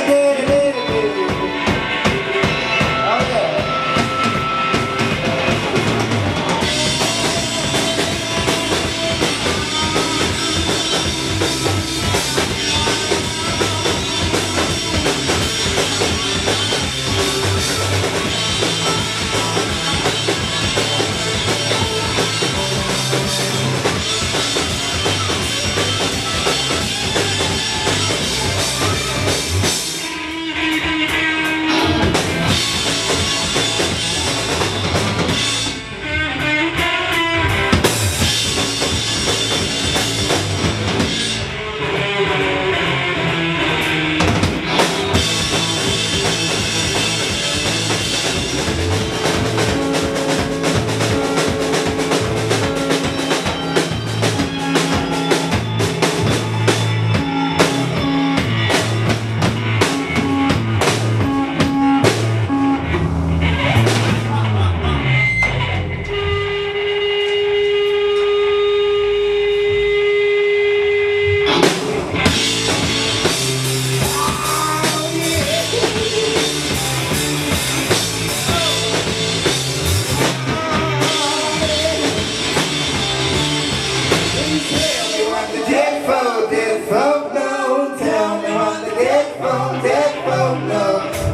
hago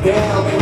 me